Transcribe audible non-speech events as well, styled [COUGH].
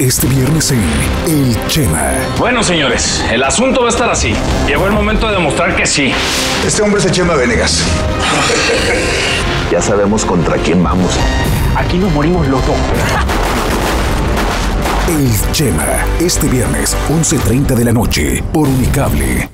este viernes en El Chema. Bueno, señores, el asunto va a estar así. Llegó el momento de demostrar que sí. Este hombre es Chema Venegas. [LAUGHS] Ya sabemos contra quién vamos. Aquí nos morimos los dos. El Chema, este viernes, 11.30 de la noche, por Unicable.